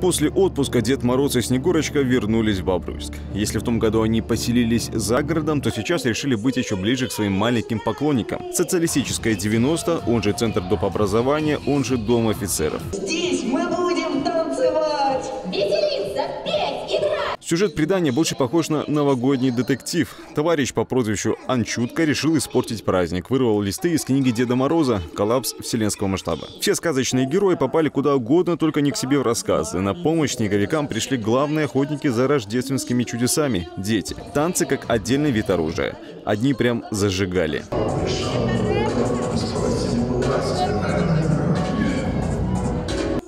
После отпуска Дед Мороз и Снегурочка вернулись в Бобруйск. Если в том году они поселились за городом, то сейчас решили быть еще ближе к своим маленьким поклонникам. Социалистическая 90, он же Центр доп. образования, он же Дом офицеров. Здесь мы будем танцевать! Веселиться, петь, играть! Сюжет предания больше похож на новогодний детектив. Товарищ по прозвищу Анчутка решил испортить праздник. Вырвал листы из книги Деда Мороза «Коллапс вселенского масштаба». Все сказочные герои попали куда угодно, только не к себе в рассказы. На помощь снеговикам пришли главные охотники за рождественскими чудесами – дети. Танцы как отдельный вид оружия. Одни прям зажигали.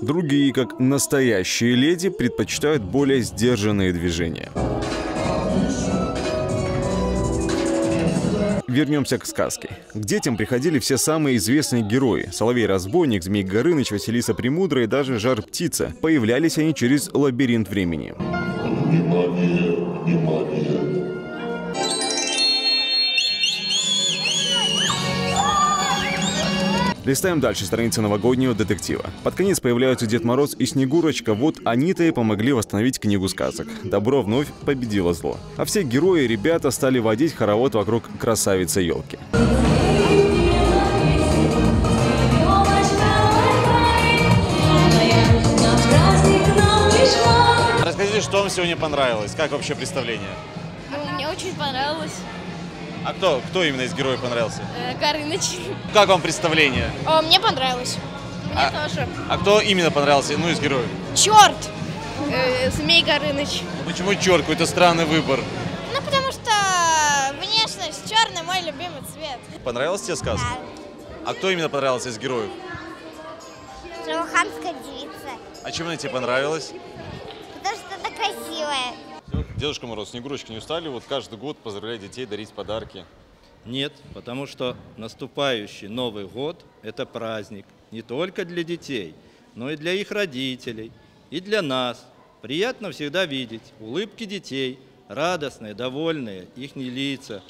Другие, как настоящие леди, предпочитают более сдержанные движения. Вернемся к сказке. К детям приходили все самые известные герои. Соловей-разбойник, Змей Горыныч, Василиса Премудрая и даже Жар-Птица. Появлялись они через лабиринт времени. Внимание, внимание. Листаем дальше страницы новогоднего детектива. Под конец появляются Дед Мороз и Снегурочка. Вот они-то и помогли восстановить книгу сказок. Добро вновь победило зло. А все герои и ребята стали водить хоровод вокруг красавицы елки. Расскажите, что вам сегодня понравилось? Как вообще представление? Ну, мне очень понравилось. А кто, кто именно из героев понравился? Э, Горыныч. Как вам представление? О, мне понравилось. Мне А- тоже. А кто именно понравился, ну, из героев? Черт! Э, Змей Горыныч. Ну, Почему черт? Какой-то странный выбор. Ну, потому что внешность черный мой любимый цвет. Понравилась тебе сказка? А кто именно понравился из героев? Шелуханская девица. А чем она тебе понравилась? Дедушка Мороз, Снегурочка, не устали вот каждый год поздравлять детей, дарить подарки? Нет, потому что наступающий Новый год – это праздник не только для детей, но и для их родителей, и для нас. Приятно всегда видеть улыбки детей, радостные, довольные, их лица.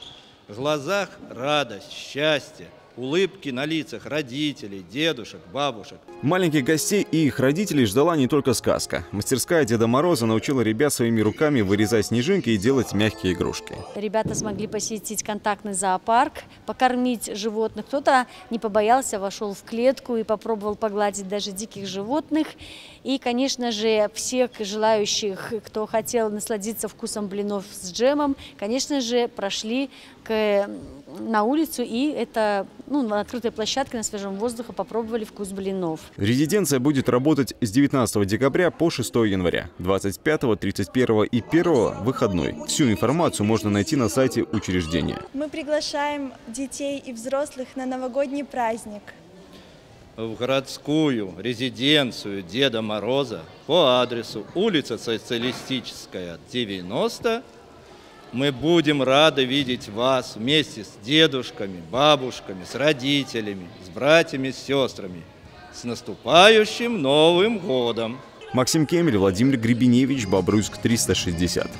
В глазах радость, счастье, улыбки на лицах родителей, дедушек, бабушек. Маленьких гостей и их родителей ждала не только сказка. Мастерская Деда Мороза научила ребят своими руками вырезать снежинки и делать мягкие игрушки. Ребята смогли посетить контактный зоопарк, покормить животных. Кто-то не побоялся, вошел в клетку и попробовал погладить даже диких животных. И, конечно же, всех желающих, кто хотел насладиться вкусом блинов с джемом, конечно же, прошли к, на улицу и это ну, на открытой площадке на свежем воздухе попробовали вкус блинов. Резиденция будет работать с 19 декабря по 6 января, 25, 31 и 1 выходной. Всю информацию можно найти на сайте учреждения. Мы приглашаем детей и взрослых на новогодний праздник. в городскую резиденцию Деда Мороза по адресу улица Социалистическая, 90. Мы будем рады видеть вас вместе с дедушками, бабушками, с родителями, с братьями, с сестрами. С наступающим Новым годом! Максим Кемель, Владимир Гребеневич, Бобруйск 360.